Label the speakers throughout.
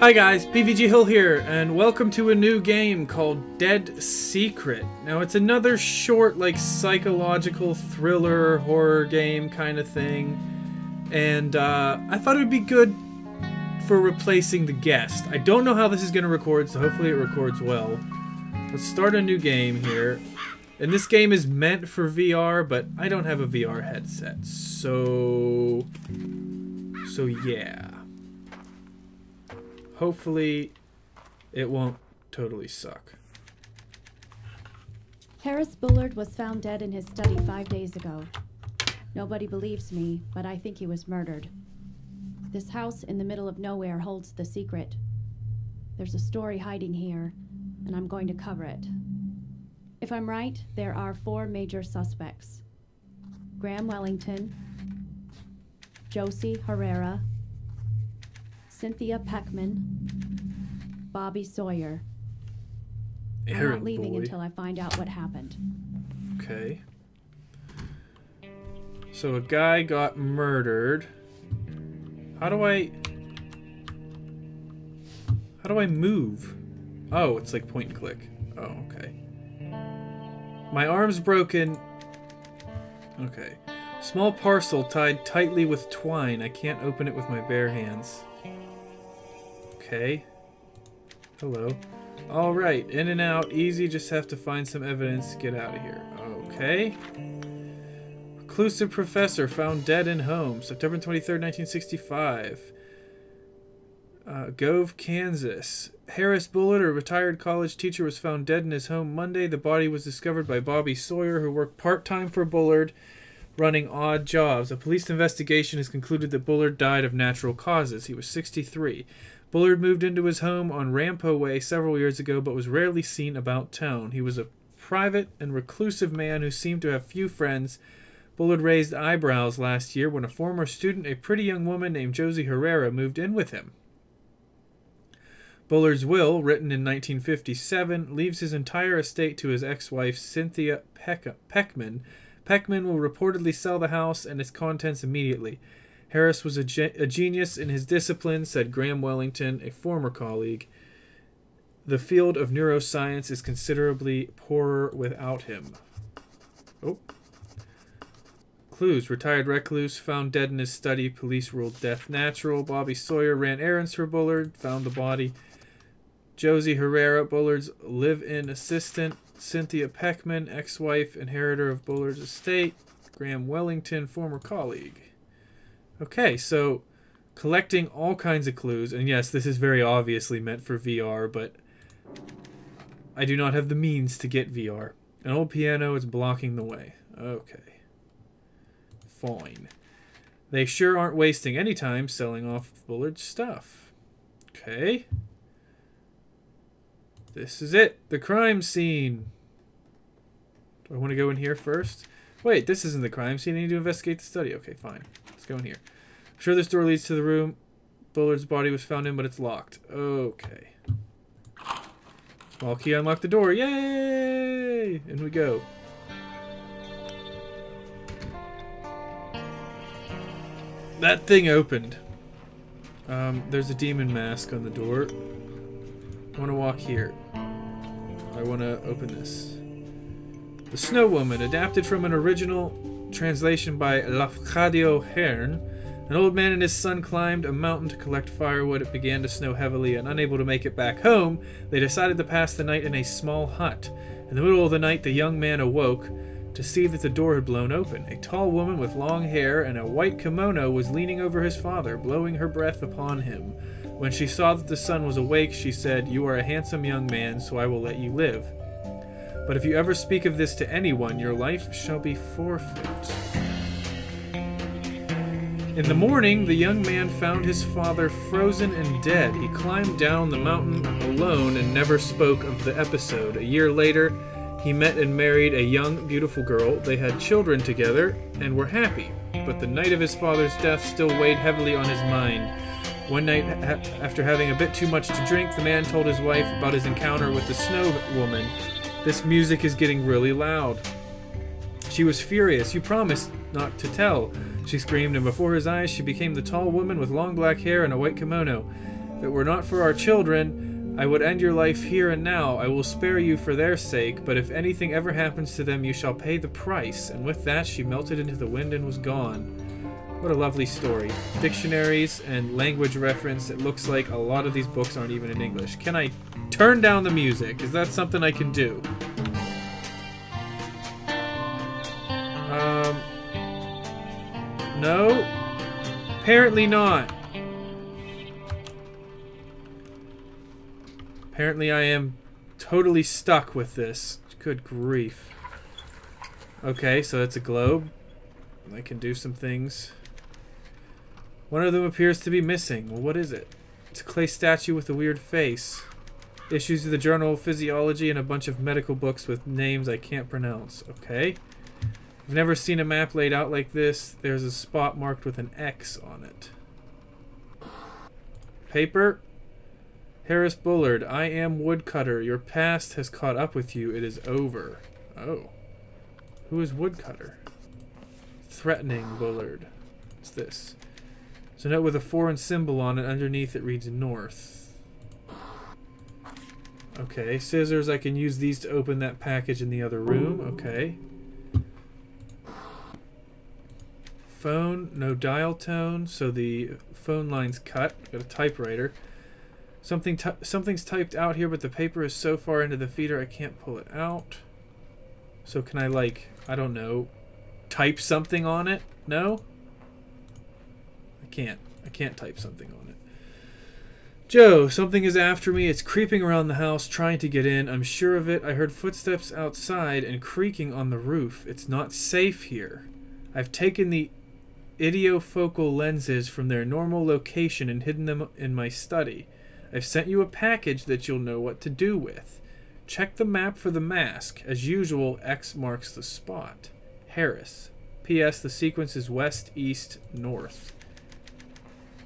Speaker 1: Hi guys, BvG Hill here, and welcome to a new game called Dead Secret. Now it's another short, like, psychological thriller horror game kind of thing, and uh, I thought it would be good for replacing the guest. I don't know how this is going to record, so hopefully it records well. Let's start a new game here. And this game is meant for VR, but I don't have a VR headset, so... So yeah hopefully it won't totally suck.
Speaker 2: Harris Bullard was found dead in his study five days ago. Nobody believes me, but I think he was murdered. This house in the middle of nowhere holds the secret. There's a story hiding here, and I'm going to cover it. If I'm right, there are four major suspects Graham Wellington, Josie Herrera, Cynthia Peckman, Bobby Sawyer. I'm not leaving
Speaker 1: boy.
Speaker 2: until I find out what happened.
Speaker 1: Okay. So a guy got murdered. How do I... How do I move? Oh, it's like point and click. Oh, okay. My arm's broken. Okay. Small parcel tied tightly with twine. I can't open it with my bare hands. Okay. Hello. Alright, in and out, easy, just have to find some evidence to get out of here. Okay. Reclusive professor found dead in home, September 23rd, 1965. Uh, Gove, Kansas. Harris Bullard, a retired college teacher, was found dead in his home Monday. The body was discovered by Bobby Sawyer, who worked part time for Bullard, running odd jobs. A police investigation has concluded that Bullard died of natural causes. He was 63. Bullard moved into his home on Rampo Way several years ago, but was rarely seen about town. He was a private and reclusive man who seemed to have few friends. Bullard raised eyebrows last year when a former student, a pretty young woman named Josie Herrera, moved in with him. Bullard's will, written in 1957, leaves his entire estate to his ex-wife Cynthia Peck- Peckman. Peckman will reportedly sell the house and its contents immediately. Harris was a, ge- a genius in his discipline, said Graham Wellington, a former colleague. The field of neuroscience is considerably poorer without him. Oh. Clues. Retired recluse found dead in his study. Police ruled death natural. Bobby Sawyer ran errands for Bullard, found the body. Josie Herrera, Bullard's live in assistant. Cynthia Peckman, ex wife, inheritor of Bullard's estate. Graham Wellington, former colleague. Okay, so collecting all kinds of clues, and yes, this is very obviously meant for VR, but I do not have the means to get VR. An old piano is blocking the way. Okay. Fine. They sure aren't wasting any time selling off Bullard's stuff. Okay. This is it. The crime scene. Do I want to go in here first? Wait, this isn't the crime scene. I need to investigate the study. Okay, fine. Let's go in here. I'm sure this door leads to the room Bullard's body was found in, but it's locked. Okay. Small key unlock the door. Yay! In we go. That thing opened. Um, there's a demon mask on the door. I want to walk here. I want to open this. The Snow Woman, adapted from an original translation by Lafcadio Hearn. An old man and his son climbed a mountain to collect firewood. It began to snow heavily, and unable to make it back home, they decided to pass the night in a small hut. In the middle of the night, the young man awoke to see that the door had blown open. A tall woman with long hair and a white kimono was leaning over his father, blowing her breath upon him. When she saw that the son was awake, she said, You are a handsome young man, so I will let you live. But if you ever speak of this to anyone, your life shall be forfeit. In the morning, the young man found his father frozen and dead. He climbed down the mountain alone and never spoke of the episode. A year later, he met and married a young, beautiful girl. They had children together and were happy. But the night of his father's death still weighed heavily on his mind. One night, after having a bit too much to drink, the man told his wife about his encounter with the snow woman. This music is getting really loud. She was furious. You promised not to tell, she screamed, and before his eyes she became the tall woman with long black hair and a white kimono. that were not for our children, I would end your life here and now. I will spare you for their sake, but if anything ever happens to them, you shall pay the price. And with that, she melted into the wind and was gone. What a lovely story. Dictionaries and language reference. It looks like a lot of these books aren't even in English. Can I turn down the music? Is that something I can do? Um. No. Apparently not. Apparently I am totally stuck with this. Good grief. Okay, so it's a globe. I can do some things. One of them appears to be missing. Well, what is it? It's a clay statue with a weird face. Issues of the Journal of Physiology and a bunch of medical books with names I can't pronounce. Okay. I've never seen a map laid out like this. There's a spot marked with an X on it. Paper. Harris Bullard, I am Woodcutter. Your past has caught up with you. It is over. Oh. Who is Woodcutter? Threatening Bullard. What's this? A note with a foreign symbol on it. Underneath it reads North. Okay, scissors. I can use these to open that package in the other room. Okay. Phone, no dial tone, so the phone line's cut. Got a typewriter. Something something's typed out here, but the paper is so far into the feeder I can't pull it out. So can I like, I don't know, type something on it? No? Can't. I can't type something on it. Joe, something is after me. It's creeping around the house, trying to get in. I'm sure of it. I heard footsteps outside and creaking on the roof. It's not safe here. I've taken the ideofocal lenses from their normal location and hidden them in my study. I've sent you a package that you'll know what to do with. Check the map for the mask. As usual, X marks the spot. Harris. P.S. The sequence is west, east, north.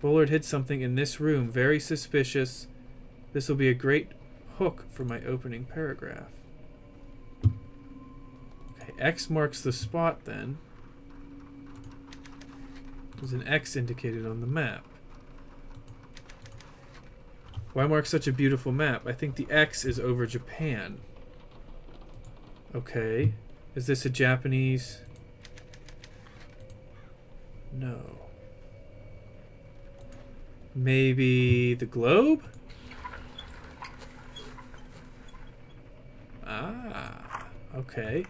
Speaker 1: Bullard hid something in this room. Very suspicious. This will be a great hook for my opening paragraph. Okay, X marks the spot then. There's an X indicated on the map. Why mark such a beautiful map? I think the X is over Japan. Okay. Is this a Japanese? No. Maybe the globe? Ah, okay.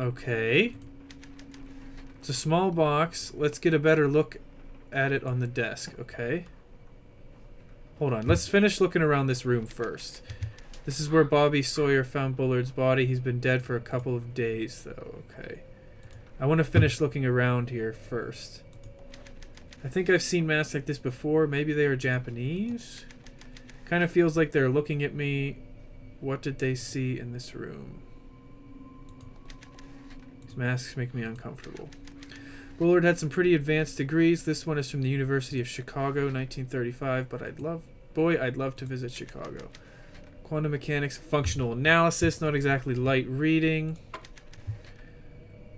Speaker 1: Okay. It's a small box. Let's get a better look at it on the desk, okay? Hold on, let's finish looking around this room first. This is where Bobby Sawyer found Bullard's body. He's been dead for a couple of days, though. Okay. I want to finish looking around here first. I think I've seen masks like this before. Maybe they are Japanese? Kind of feels like they're looking at me. What did they see in this room? These masks make me uncomfortable. Bullard had some pretty advanced degrees. This one is from the University of Chicago, 1935, but I'd love, boy, I'd love to visit Chicago. Quantum mechanics, functional analysis, not exactly light reading.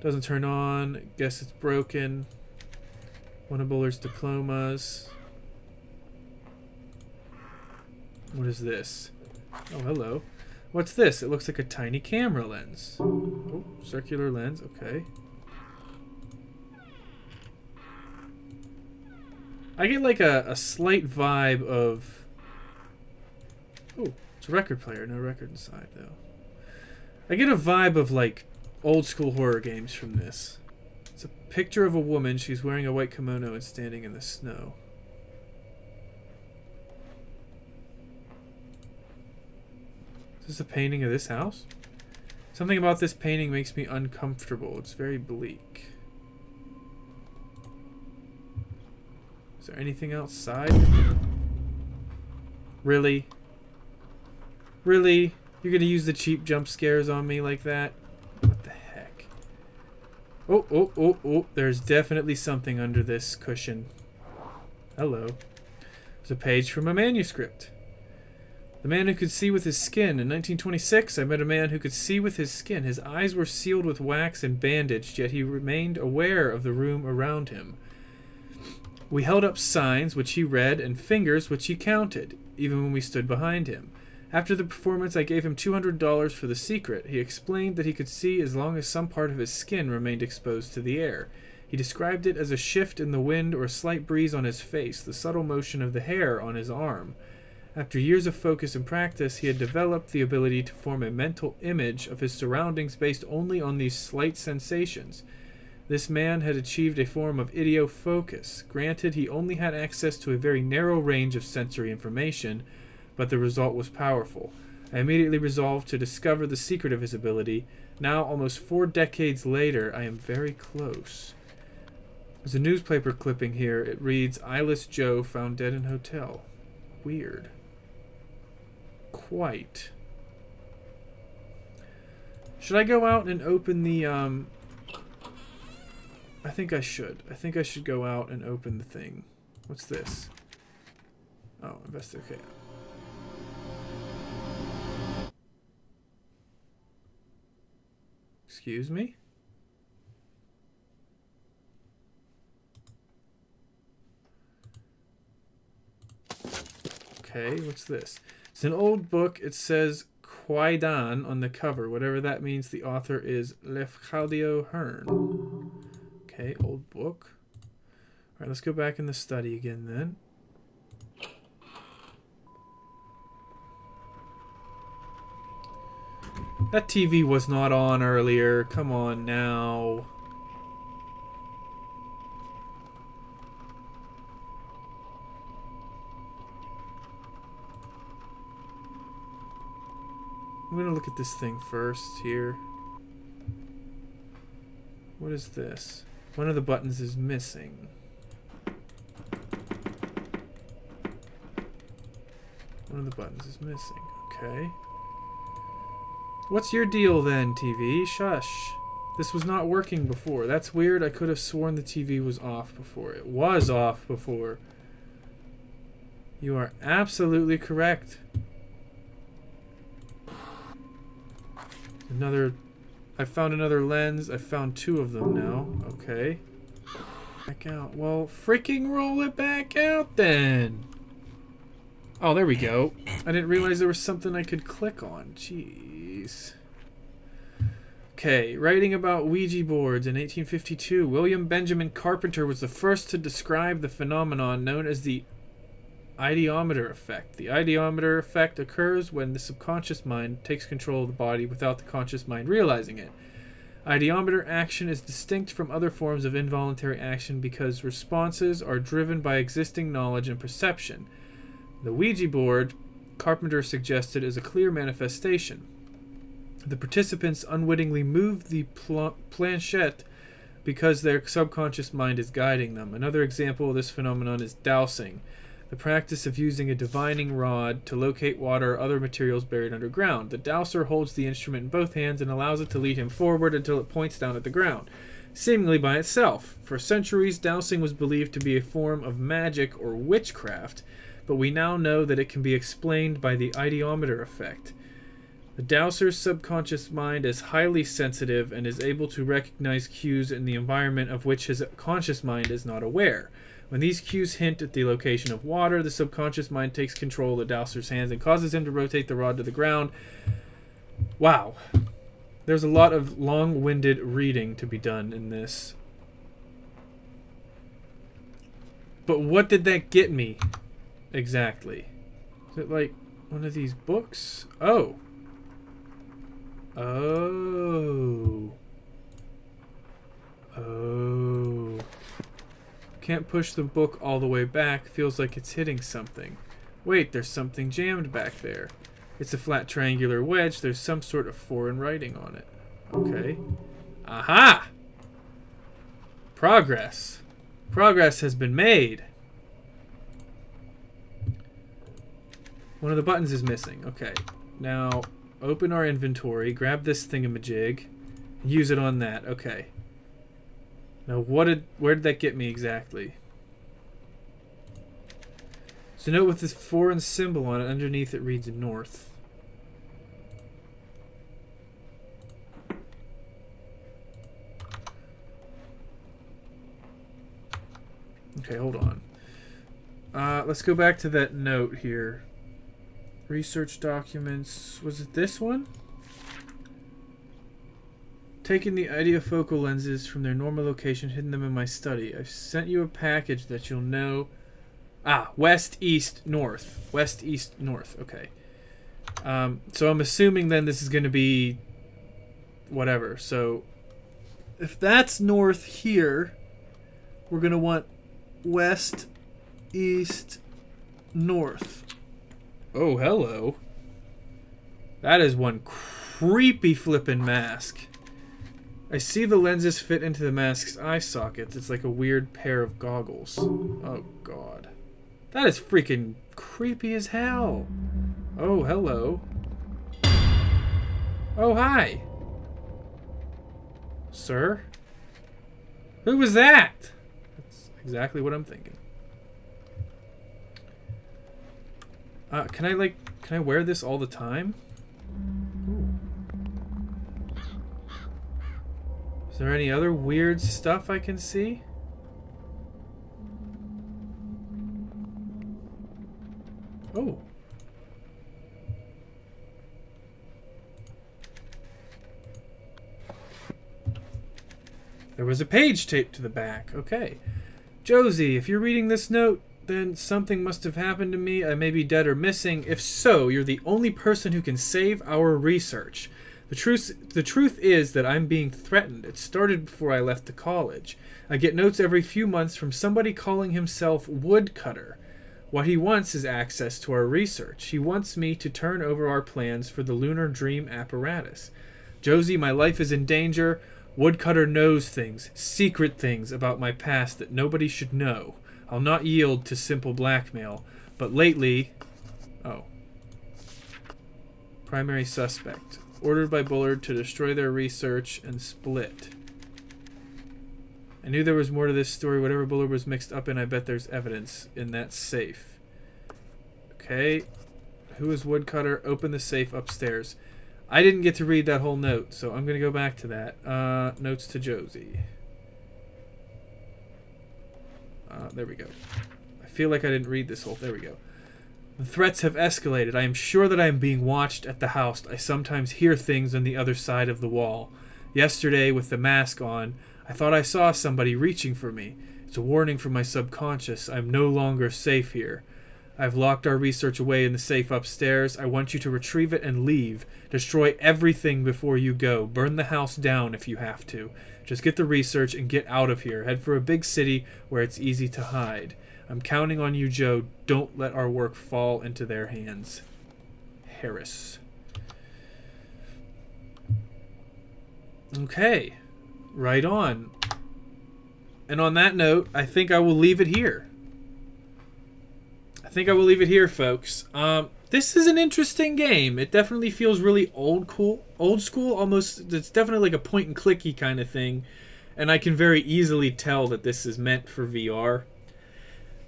Speaker 1: Doesn't turn on. Guess it's broken. One of Bullard's diplomas. What is this? Oh, hello. What's this? It looks like a tiny camera lens. Oh, circular lens. Okay. I get like a, a slight vibe of... Oh, it's a record player. No record inside, though. I get a vibe of like old school horror games from this. It's a picture of a woman. She's wearing a white kimono and standing in the snow. Is this a painting of this house? Something about this painting makes me uncomfortable. It's very bleak. Is there anything outside? Really? Really? You're gonna use the cheap jump scares on me like that? Oh, oh, oh, oh. There's definitely something under this cushion. Hello. It's a page from a manuscript. The man who could see with his skin. In 1926, I met a man who could see with his skin. His eyes were sealed with wax and bandaged, yet he remained aware of the room around him. We held up signs which he read and fingers which he counted, even when we stood behind him. After the performance, I gave him $200 for the secret. He explained that he could see as long as some part of his skin remained exposed to the air. He described it as a shift in the wind or a slight breeze on his face, the subtle motion of the hair on his arm. After years of focus and practice, he had developed the ability to form a mental image of his surroundings based only on these slight sensations. This man had achieved a form of ideofocus. Granted, he only had access to a very narrow range of sensory information, but the result was powerful. I immediately resolved to discover the secret of his ability. Now, almost four decades later, I am very close. There's a newspaper clipping here. It reads Eyeless Joe found dead in hotel. Weird. Quite. Should I go out and open the, um... I think I should. I think I should go out and open the thing. What's this? Oh, investigate. Excuse me? Okay, what's this? It's an old book. It says Kwaidan on the cover. Whatever that means, the author is Lafcadio Hearn. Okay, old book. Alright, let's go back in the study again then. That TV was not on earlier. Come on now. I'm gonna look at this thing first here. What is this? One of the buttons is missing. One of the buttons is missing. Okay. What's your deal then, TV? Shush. This was not working before. That's weird. I could have sworn the TV was off before. It was off before. You are absolutely correct. Another... I found another lens. I found two of them now. Okay. Back out. Well, freaking roll it back out then. Oh, there we go. I didn't realize there was something I could click on. Jeez. Okay, writing about Ouija boards in 1852, William Benjamin Carpenter was the first to describe the phenomenon known as the ideomotor effect. The ideomotor effect occurs when the subconscious mind takes control of the body without the conscious mind realizing it. Ideomotor action is distinct from other forms of involuntary action because responses are driven by existing knowledge and perception. The Ouija board, Carpenter suggested, as a clear manifestation. The participants unwittingly move the pl- planchette because their subconscious mind is guiding them. Another example of this phenomenon is dowsing, the practice of using a divining rod to locate water or other materials buried underground. The dowser holds the instrument in both hands and allows it to lead him forward until it points down at the ground, seemingly by itself. For centuries, dowsing was believed to be a form of magic or witchcraft, but we now know that it can be explained by the ideomotor effect. The dowser's subconscious mind is highly sensitive and is able to recognize cues in the environment of which his conscious mind is not aware. When these cues hint at the location of water, the subconscious mind takes control of the dowser's hands and causes him to rotate the rod to the ground. Wow. There's a lot of long winded reading to be done in this. But what did that get me? Exactly. Is it like one of these books? Oh. Oh. Oh. Can't push the book all the way back. Feels like it's hitting something. Wait, there's something jammed back there. It's a flat triangular wedge. There's some sort of foreign writing on it. Okay. Aha! Progress. Progress has been made. One of the buttons is missing. Okay. Now, open our inventory, grab this thingamajig, use it on that. Okay. Now, what did where did that get me exactly? So note with this foreign symbol on it, underneath it reads north. Okay, hold on. Uh, let's go back to that note here. Research documents. Was it this one? Taking the ideofocal lenses from their normal location, hidden them in my study. I've sent you a package that you'll know. Ah, west, east, north. West, east, north. Okay. Um, so I'm assuming then this is going to be whatever. So if that's north here, we're going to want west, east, north. Oh, hello. That is one creepy flippin' mask. I see the lenses fit into the mask's eye sockets. It's like a weird pair of goggles. Oh, God. That is freaking creepy as hell. Oh, hello. Oh, hi. Sir? Who was that? That's exactly what I'm thinking. Uh, can I, like, can I wear this all the time? Ooh. Is there any other weird stuff I can see? Oh. There was a page taped to the back. Okay. Josie, if you're reading this note, then something must have happened to me. I may be dead or missing. If so, you're the only person who can save our research. The truth, the truth is that I'm being threatened. It started before I left the college. I get notes every few months from somebody calling himself Woodcutter. What he wants is access to our research. He wants me to turn over our plans for the Lunar Dream apparatus. Josie, my life is in danger. Woodcutter knows things, secret things about my past that nobody should know. I'll not yield to simple blackmail. But lately... Oh. Primary suspect. Ordered by Bullard to destroy their research and split. I knew there was more to this story. Whatever Bullard was mixed up in, I bet there's evidence in that safe. Okay. Who is Woodcutter? Open the safe upstairs. I didn't get to read that whole note, so I'm going to go back to that. Uh, notes to Josie. Uh, there we go. I feel like I didn't read this whole... There we go. The threats have escalated. I am sure that I am being watched at the house. I sometimes hear things on the other side of the wall. Yesterday, with the mask on, I thought I saw somebody reaching for me. It's a warning from my subconscious. I am no longer safe here. I've locked our research away in the safe upstairs. I want you to retrieve it and leave. Destroy everything before you go. Burn the house down if you have to. Just get the research and get out of here. Head for a big city where it's easy to hide. I'm counting on you, Joe. Don't let our work fall into their hands. Harris. Okay. Right on. And on that note, I think I will leave it here. I think I will leave it here, folks. Um, this is an interesting game. It definitely feels really old cool, old school, almost. It's definitely like a point and clicky kind of thing, and I can very easily tell that this is meant for VR.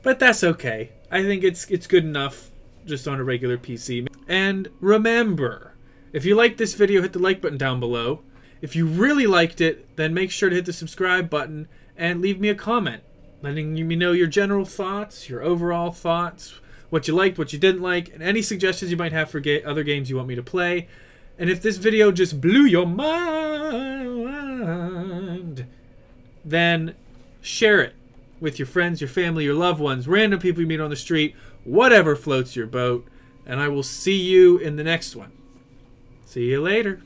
Speaker 1: But that's okay. I think it's it's good enough just on a regular PC. And remember, if you liked this video, hit the like button down below. If you really liked it, then make sure to hit the subscribe button and leave me a comment, letting me know your general thoughts, your overall thoughts, what you liked, what you didn't like, and any suggestions you might have for ga other games you want me to play. And if this video just blew your mind, then share it with your friends, your family, your loved ones, random people you meet on the street, whatever floats your boat. And I will see you in the next one. See you later.